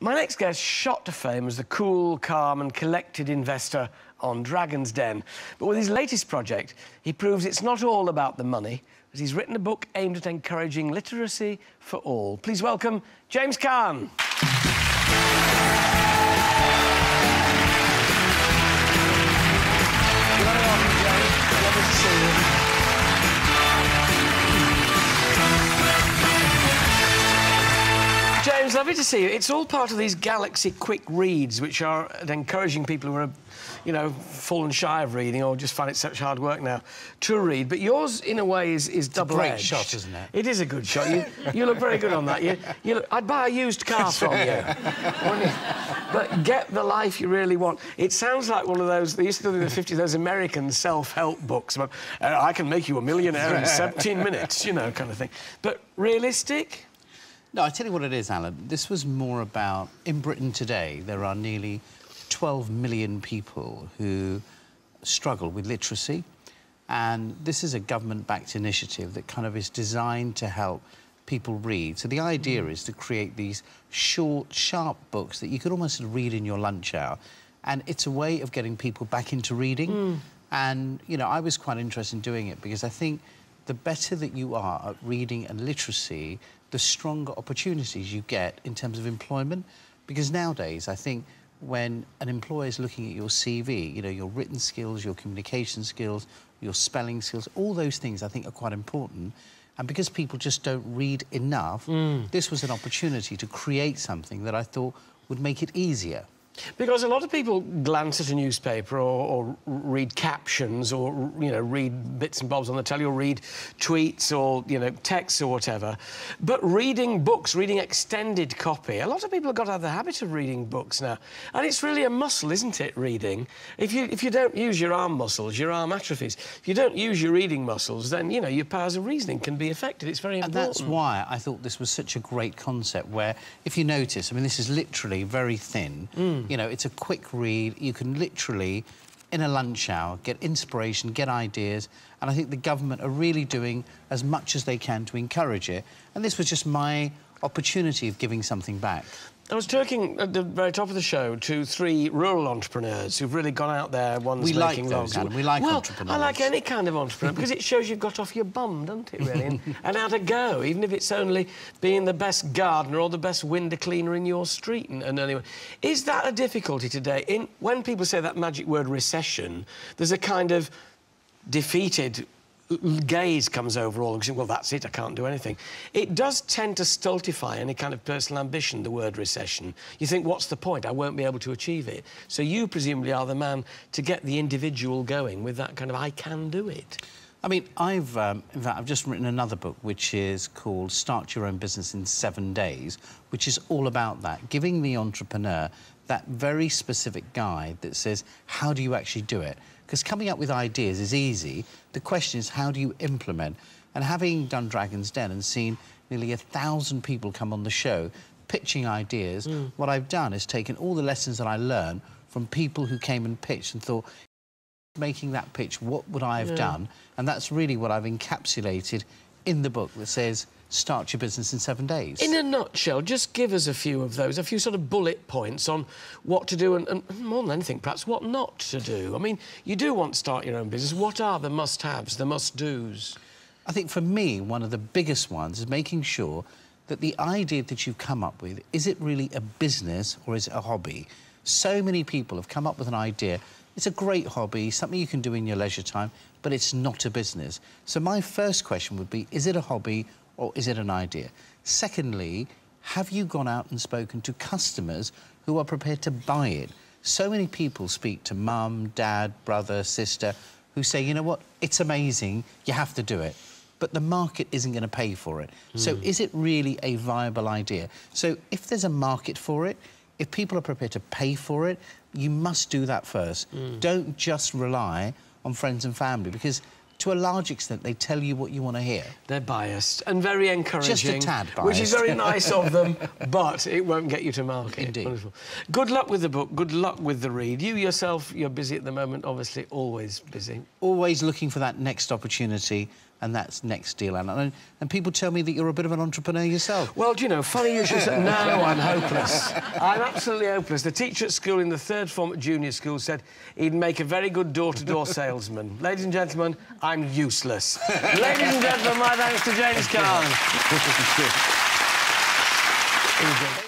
My next guest shot to fame as the cool, calm and collected investor on Dragon's Den. But with his latest project, he proves it's not all about the money, as he's written a book aimed at encouraging literacy for all. Please welcome James Caan. Lovely to see you. It's all part of these Galaxy quick reads, which are encouraging people who are, you know, fallen shy of reading or just find it such hard work now to read. But yours, in a way, is, is double-edged. great shot, isn't it? It is a good shot. You, you look very good on that. You, you look, I'd buy a used car from you. you. But get the life you really want. It sounds like one of those, they used to do in the 50s, those American self-help books about, uh, I can make you a millionaire in 17 minutes, you know, kind of thing. But realistic? No, I tell you what it is, Alan. This was more about in Britain today. There are nearly 12 million people who struggle with literacy, and this is a government-backed initiative that kind of is designed to help people read. So the idea is to create these short, sharp books that you could almost read in your lunch hour, and it's a way of getting people back into reading. Mm. And you know, I was quite interested in doing it because I think the better that you are at reading and literacy, the stronger opportunities you get in terms of employment. Because nowadays, I think when an employer is looking at your CV, you know, your written skills, your communication skills, your spelling skills, all those things I think are quite important. And because people just don't read enough, mm. this was an opportunity to create something that I thought would make it easier. Because a lot of people glance at a newspaper or, or, read captions or, you know, read bits and bobs on the telly or read tweets or, you know, texts or whatever. But reading books, reading extended copy, a lot of people have got to have the habit of reading books now. And it's really a muscle, isn't it, reading? If you, if you don't use your arm muscles, your arm atrophies. If you don't use your reading muscles, then, you know, your powers of reasoning can be affected. It's very important. And that's why I thought this was such a great concept where, if you notice, I mean, this is literally very thin. Mm. You know, it's a quick read. You can literally, in a lunch hour, get inspiration, get ideas, and I think the government are really doing as much as they can to encourage it. And this was just my opportunity of giving something back. I was talking at the very top of the show to three rural entrepreneurs who've really gone out there. One's we making like those, Adam. We like well, entrepreneurs. I like any kind of entrepreneur because it shows you've got off your bum, doesn't it, really? and, and how to go, even if it's only being the best gardener or the best window cleaner in your street. And, and anyway, is that a difficulty today? In when people say that magic word recession, there's a kind of defeated gaze comes over all and say, well, that's it, I can't do anything. It does tend to stultify any kind of personal ambition, the word recession. You think, what's the point? I won't be able to achieve it. So you presumably are the man to get the individual going with that kind of, I can do it. I mean, I've, um, in fact, I've just written another book which is called Start Your Own Business in Seven Days, which is all about that, giving the entrepreneur that very specific guide that says, how do you actually do it? Because coming up with ideas is easy. The question is, how do you implement? And having done Dragon's Den and seen nearly a thousand people come on the show pitching ideas, mm. what I've done is taken all the lessons that I learned from people who came and pitched and thought, making that pitch, what would I have yeah. done? And that's really what I've encapsulated in the book that says, start your business in seven days. In a nutshell, just give us a few of those, a few sort of bullet points on what to do and, and, more than anything, perhaps, what not to do. I mean, you do want to start your own business. What are the must-haves, the must-dos? I think for me, one of the biggest ones is making sure that the idea that you've come up with, is it really a business or is it a hobby? So many people have come up with an idea. It's a great hobby, something you can do in your leisure time, but it's not a business. So my first question would be, is it a hobby or is it an idea? Secondly, have you gone out and spoken to customers who are prepared to buy it? So many people speak to mum, dad, brother, sister, who say, you know what, it's amazing, you have to do it. But the market isn't going to pay for it. Mm. So hmm. is it really a viable idea? So if there's a market for it, if people are prepared to pay for it, you must do that first. Mm. Don't just rely on friends and family because to a large extent, they tell you what you want to hear. They're biased and very encouraging. Just a tad biased. Which is very nice of them, but it won't get you to market. Indeed. Wonderful. Good luck with the book. Good luck with the read. You yourself, you're busy at the moment, obviously, always busy. Always looking for that next opportunity. And that's next deal, Alan. And, and people tell me that you're a bit of an entrepreneur yourself. Well, do you know, funny you should say... No, I'm hopeless. I'm absolutely hopeless. The teacher at school in the third form at junior school said he'd make a very good door-to-door -door salesman. Ladies and gentlemen, I'm useless. Ladies and gentlemen, my thanks to James Caan.